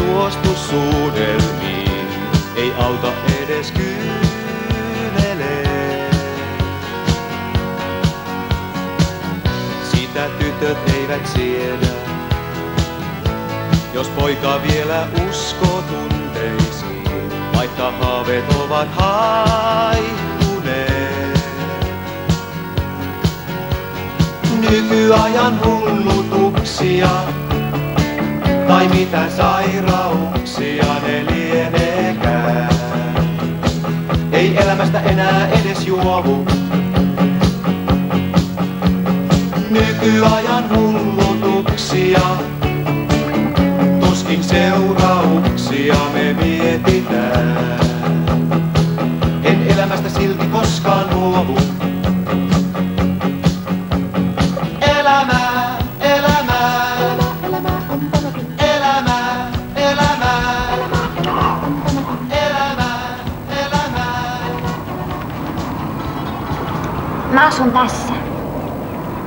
Suostu suudelmiin. Ei auta edes kyynelee. Sitä tytöt eivät siedä, jos poika vielä uskoo tunteisiin, vaikka haaveet ovat haihtuneet. Nykyajan hullutuksia, tai mitä sairauksia ne lieneekään. Ei elämästä enää edes juovu. Nykyajan hullutuksia, tuskin seurauksia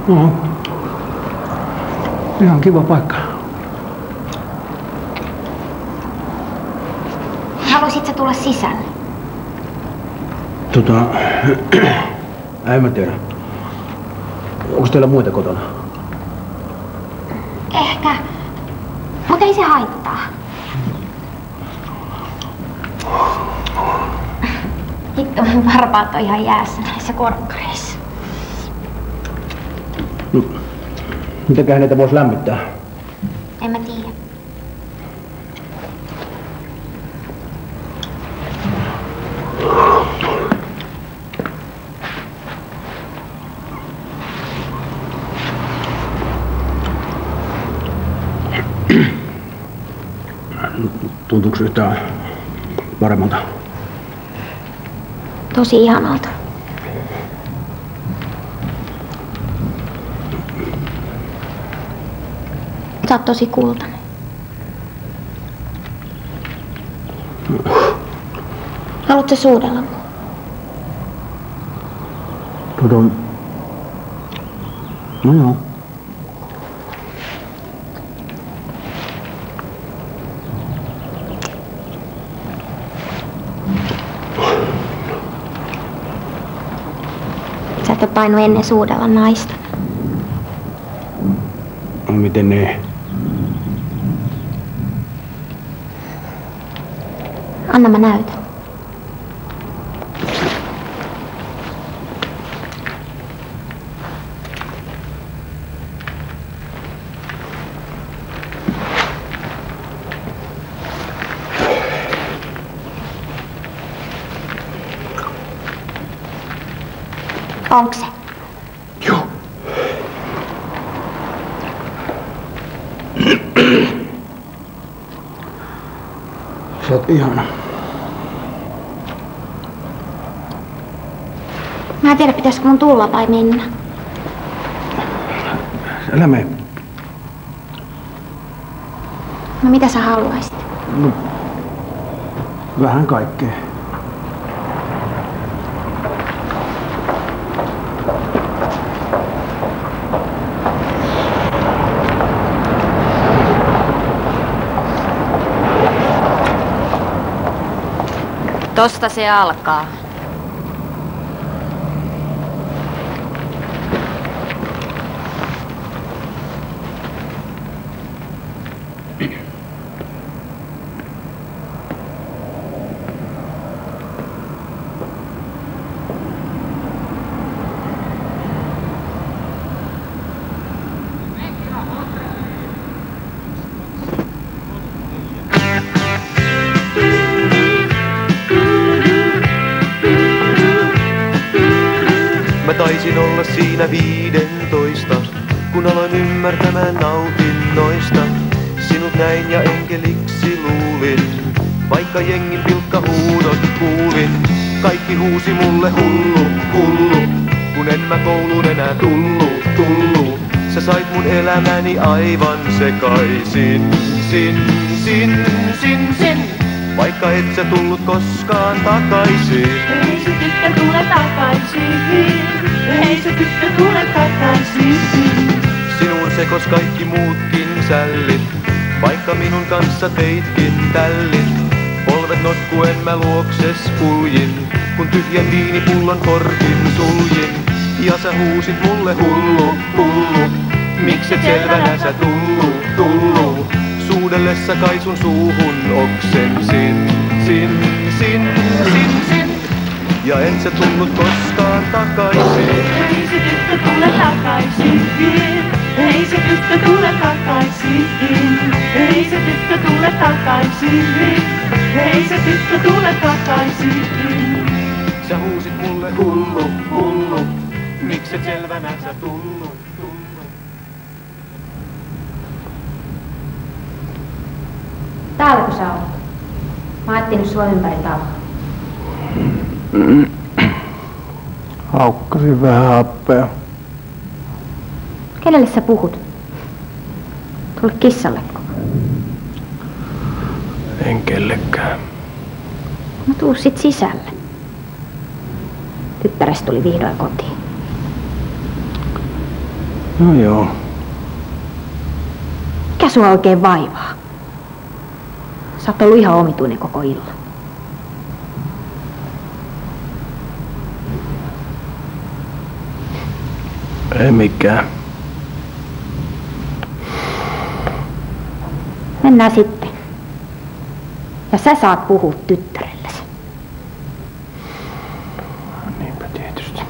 No. Ihan kiva paikka. Haluaisit sä tulla sisälle? Tota, en mä tiedä. Onko teillä muita kotona? Ehkä. Mutta ei se haittaa. Hitto, mun varpaat on ihan jäässä näissä korkkareissa. No, mitäköhän niitä voisi lämmittää? En mä tiedä. Tuntuuko yhtään paremmalta? Tosi ihanalta. Sä oot tosi kultainen. Haluatko suudella mua? Tota, no joo. Sä et ole tainnut ennen suudella naista. No, miten ne? Anna mä näytän. Onko se? Joo. Sä oot ihana. En tiedä, pitäisikö mun tulla vai mennä. Älä mene. No mitä sä haluaisit? No, vähän kaikkea. Tosta se alkaa. Siinä viidentoista, kun aloin ymmärtämään nautinnoista. Sinut näin ja enkeliksi luulin, vaikka jengin pilkka huudot kuulin. Kaikki huusi mulle hullu, hullu, kun en mä kouluun enää tullu, tullu. Sä sait mun elämäni aivan sekaisin, sin, sin, sin, sin. Vaikka et sä tullut koskaan takaisin. Ei se tule takaisin. Ei se tyttö tule takaisin. Sinuun sekos kaikki muutkin sällit, vaikka minun kanssa teitkin tällit. Polvet notkuen mä luokses kuljin, kun tyhjän viinipullon korkin suljin. Ja sä huusit mulle hullu, hullu, mikset selvänä sä tullu, tullu. Suudellessa kai sun suuhun oksensin, sin, sin, sin, sin. Ja et sä tullut koskaan takaisin. Ei se tyttö tule takaisin. Ei se tyttö tule takaisin. Ei se tyttö tule takaisin. Ei se tyttö tule takaisin. Sä huusit mulle hullu, hullu, mikset selvänä sä tullu, tullu. Täälläkö sä olet? Mä oon etsinyt sua ympäri taloa. Haukkasin vähän happea. Kenelle sä puhut? Tuolle kissalleko? En kellekään. No tuu sit sisälle. Tyttäres tuli vihdoin kotiin. No joo. Mikä sua oikein vaivaa? Sä oot ollut ihan omituinen koko illan. Ei mikään. Mennään sitten. Ja sä saat puhua tyttärellesi. Niinpä tietysti.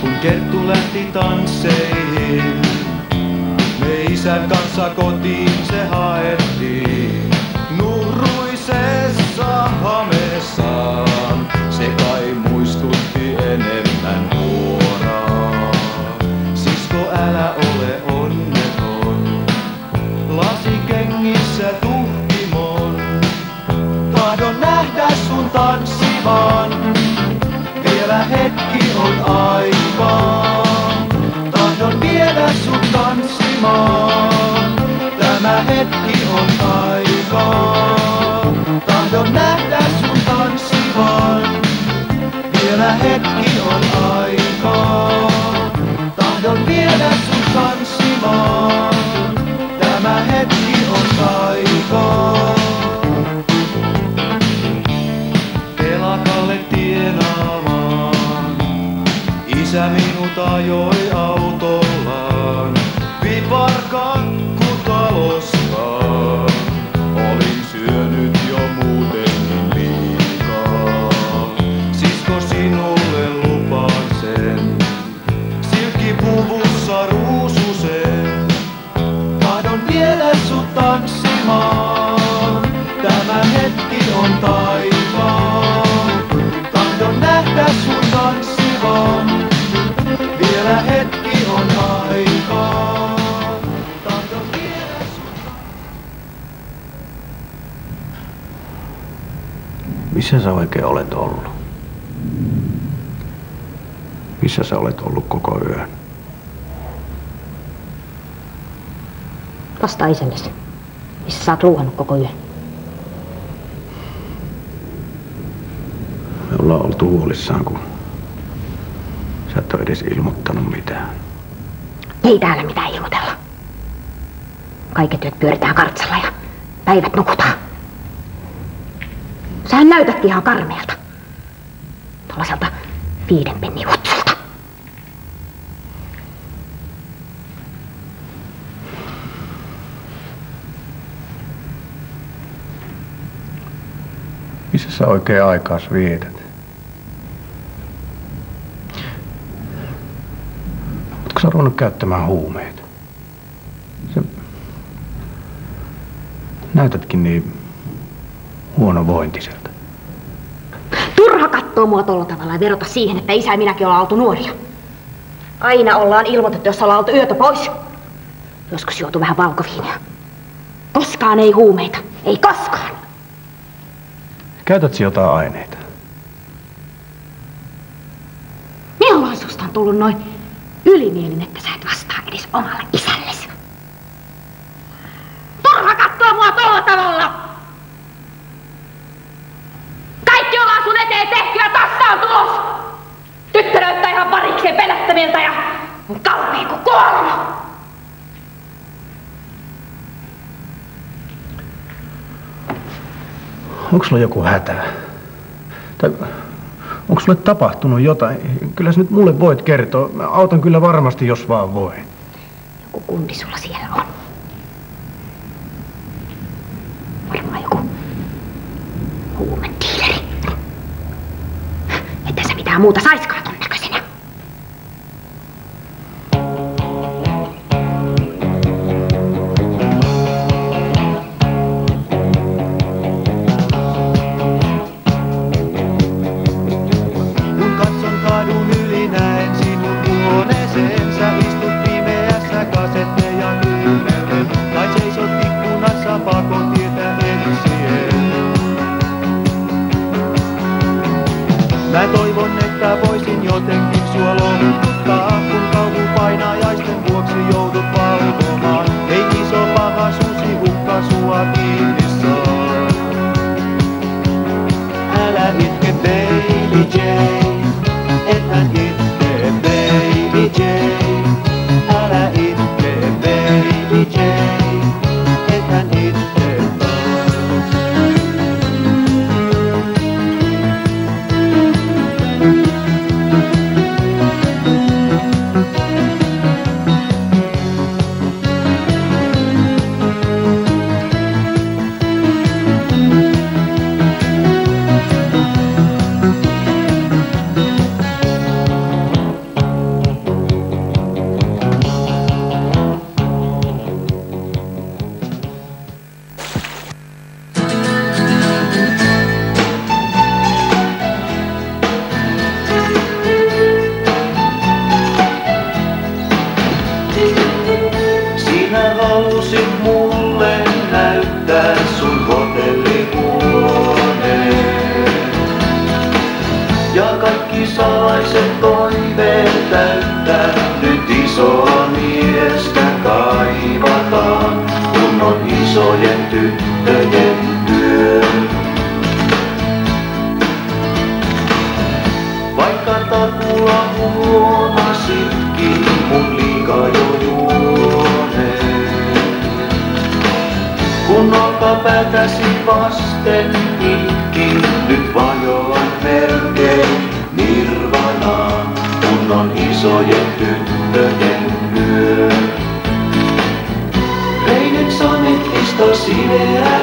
Kun Kerttu lähti tansseihin, me isän kanssa kotiin se haettiin. Nuhruisessa hamessaan, se kai muistutti enemmän huoraa. Sisko älä ole onneton, lasikengissä tuhtimon. Tahdon nähdä sun tanssivan, vielä hetki on aikaa. Tanssimaan. Tämä hetki on aikaa. Missä sä oikein olet ollut? Missä sä olet ollut koko yön? Vastaa isällesi. Missä sä oot luuhannut koko yön? Me ollaan oltu huolissaan, kun sä et ole edes ilmoittanut mitään. Ei täällä mitään ilmoitella. Kaiket työt pyöritään kartsalla ja päivät nukutaan. Sähän näytät ihan karmeelta. Tuollaiselta viiden penni hutsulta. Missä sä oikein aikaas vietät? Oletko sä ruvennut käyttämään huumeita? Se... Näytätkin niin huonovointiselta. Kattoo mua tolla tavalla ja verota siihen, että isä ja minäkin ollaan oltu nuoria. Aina ollaan ilmoitettu, jos ollaan oltu yötä pois. Joskus juotu vähän valkoviinia. Koskaan ei huumeita. Ei koskaan. Käytätkö jotain aineita? Milloin susta on tullut noin ylimielinen, että sä et vastaa edes omalle isällesi? Turha katsoa mua tolla tavalla! Kaikki ollaan sun eteen tehty ja tossa on tulos! Tyttö näyttää parikseen pelättäviltä ja on kalpea kuin kuolema! Onko sulla joku hätä? Tai onko sulle tapahtunut jotain? Kyllä sä nyt mulle voit kertoa. Mä autan kyllä varmasti, jos vaan voi. Joku kundi sulla siellä on. Varmaan joku huumediileri. Että sä mitään muuta saiskaan vasten itkin, nyt vajoan melkein nirvanaan, kun on isojen tyttöjen yö. Reinen sonetista siveä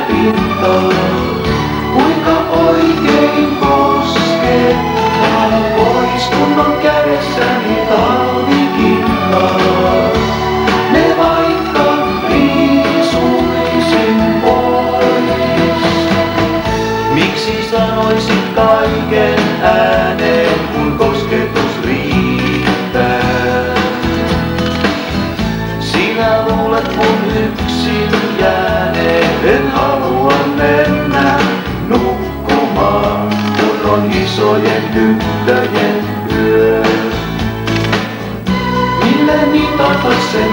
halua mennä nukkumaan, kun on isojen tyttöjen yö. Mille mitata sen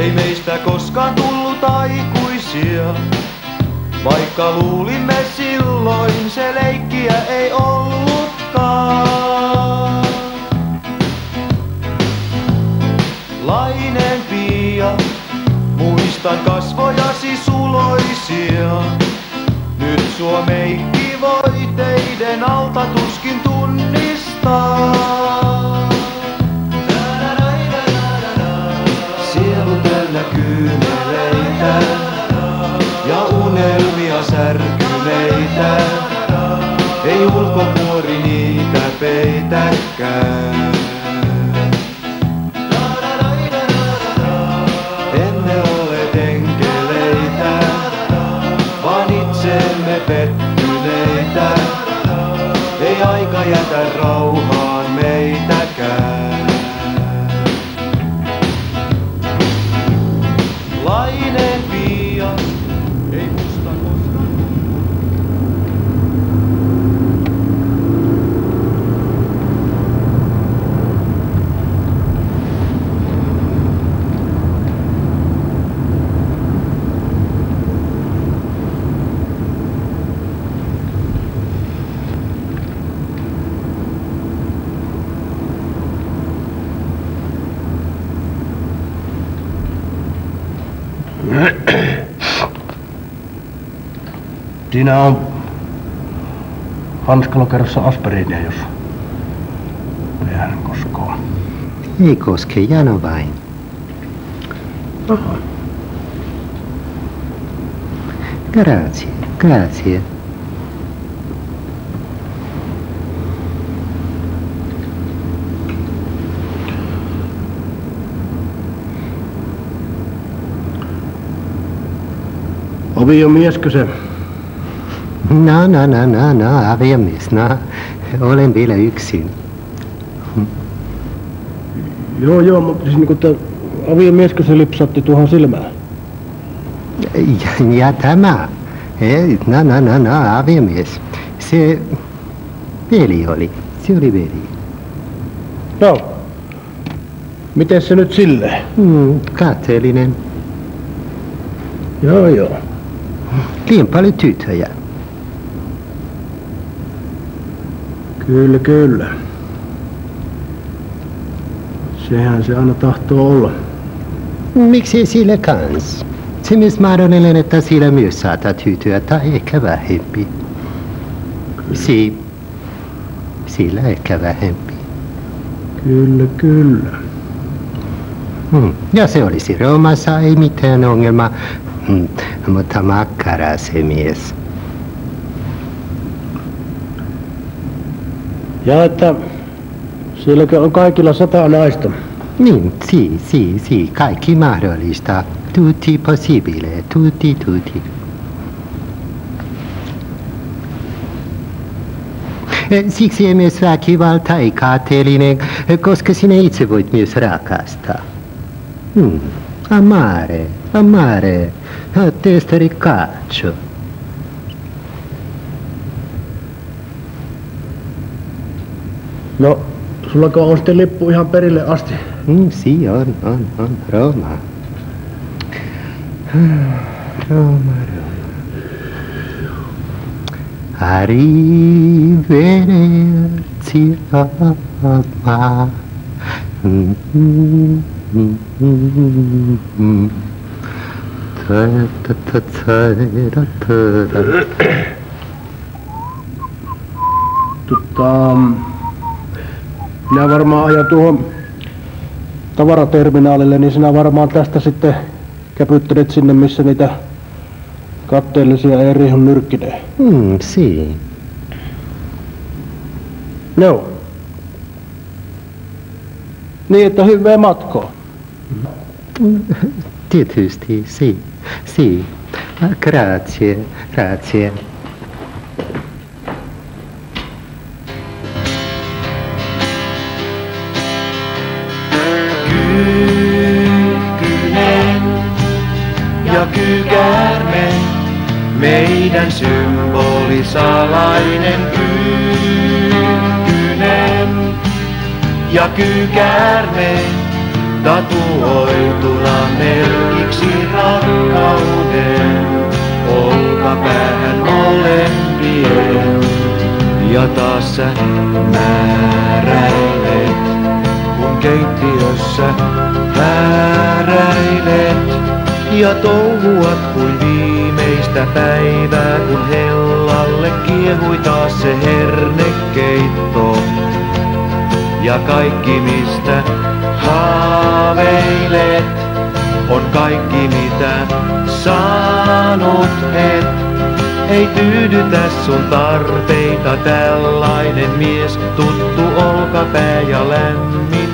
Ei meistä koskaan tullut aikuisia, vaikka luulimme silloin se leikkiä ei ollutkaan. Lainen Pia, muistan kasvojasi suloisia. Nyt sua meikki voi teiden alta tuskin tunnistaa. Siinä on hanskalokerossa aspiriinia, jos vähän koskoo. Ei koske, jano vain. Aha. Grazie, grazie. Ovi on mieskö se? No, no, no, no, no, aviomies, no. Olen vielä yksin. Joo, joo, mutta siis niinku tää aviomieskö se lipsatti tuohon silmään? Ja, ja tämä. Ei, no, no, no, no, aviomies. Se veli oli. Se oli veli. No. Miten se nyt silleen? Mm, kateellinen. Joo, joo. Liian paljon tyttöjä. Kyllä, kyllä. Sehän se aina tahtoo olla. Miksi sillä kans? Se myös mahdollinen, että sillä myös saattaa tyttöä tai ehkä vähempi. Si, sillä ehkä vähempi. Kyllä, kyllä. Hmm. Ja se olisi Roomassa, ei mitään ongelma. Mutta makkara se mies. Ja että sielläkö on kaikilla sata naista. Niin, si, si, si, kaikki mahdollista. Tutti possibile, tutti, tutti. Eh, Siksi ei myös väkivalta ei kateellinen, koska sinä itse voit myös rakastaa. Hmm. Amare, amare, a testa di calcio. No, sullako on sitten lippu ihan perille asti? Mm, si, on, on, on, Roma. Roma, Roma. Arrivederci, Roma. Mm, Ta, ta, ta, ta, ta, ta, ta. Tota, minä varmaan ajan tuohon tavaraterminaalille, niin sinä varmaan tästä sitten käpyttelet sinne, missä niitä katteellisia ei rihun nyrkkineen. Mm, si. Joo. Niin, että hyvää matkaa. Tietysti, si, si. Grazie, grazie. Kyykkynen ja kykäärme, meidän symboli salainen kyykkynen ja kykäärme, tatuoituna merkiksi rakkauden, olkapäähän molempien. Ja taas sä määräilet, kun keittiössä määräilet. Ja touhuat kuin viimeistä päivää, kun hellalle kiehui taas se hernekeitto. Ja kaikki mistä haaveilet, on kaikki mitä saanut et. Ei tyydytä sun tarpeita tällainen mies, tuttu olkapää ja lämmin